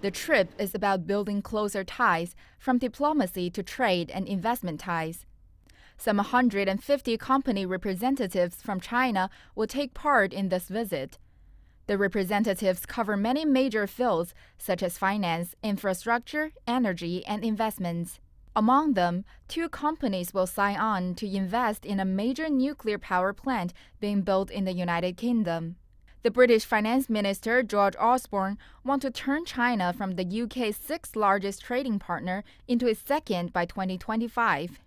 The trip is about building closer ties, from diplomacy to trade and investment ties. Some 150 company representatives from China will take part in this visit. The representatives cover many major fields such as finance, infrastructure, energy, and investments. Among them, two companies will sign on to invest in a major nuclear power plant being built in the United Kingdom. The British Finance Minister George Osborne wants to turn China from the UK's sixth largest trading partner into its second by 2025.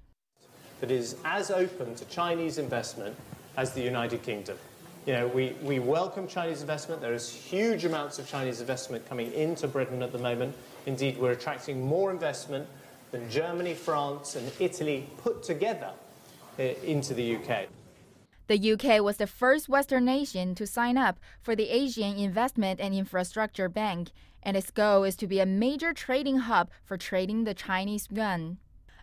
That is as open to Chinese investment as the United Kingdom. You know, we, we welcome Chinese investment. There is huge amounts of Chinese investment coming into Britain at the moment. Indeed, we're attracting more investment than Germany, France, and Italy put together uh, into the UK. The UK was the first Western nation to sign up for the Asian Investment and Infrastructure Bank, and its goal is to be a major trading hub for trading the Chinese yuan.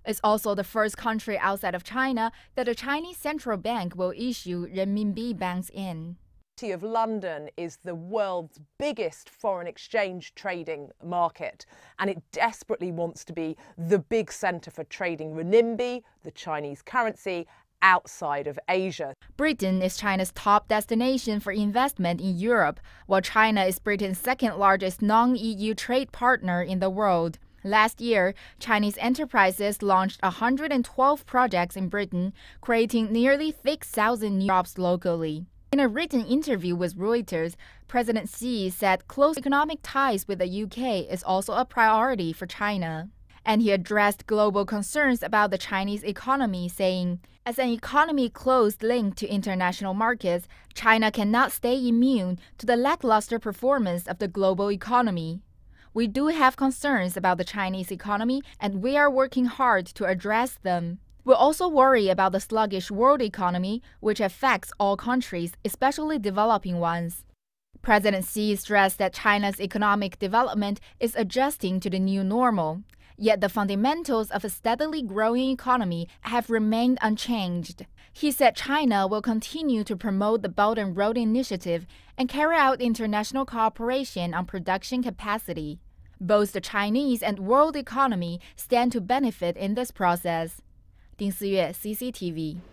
It's also the first country outside of China that a Chinese central bank will issue renminbi banks in The City of London is the world's biggest foreign exchange trading market, and it desperately wants to be the big centre for trading renminbi, the Chinese currency, outside of Asia. Britain is China's top destination for investment in Europe, while China is Britain's second largest non EU trade partner in the world. Last year, Chinese enterprises launched 112 projects in Britain, creating nearly 6,000 new jobs locally. In a written interview with Reuters, President Xi said close economic ties with the UK is also a priority for China and he addressed global concerns about the Chinese economy, saying, As an economy closely linked to international markets, China cannot stay immune to the lackluster performance of the global economy. We do have concerns about the Chinese economy, and we are working hard to address them. We also worry about the sluggish world economy, which affects all countries, especially developing ones. President Xi stressed that China's economic development is adjusting to the new normal. Yet the fundamentals of a steadily growing economy have remained unchanged. He said China will continue to promote the Belt and Road Initiative and carry out international cooperation on production capacity. Both the Chinese and world economy stand to benefit in this process. 丁思月 CCTV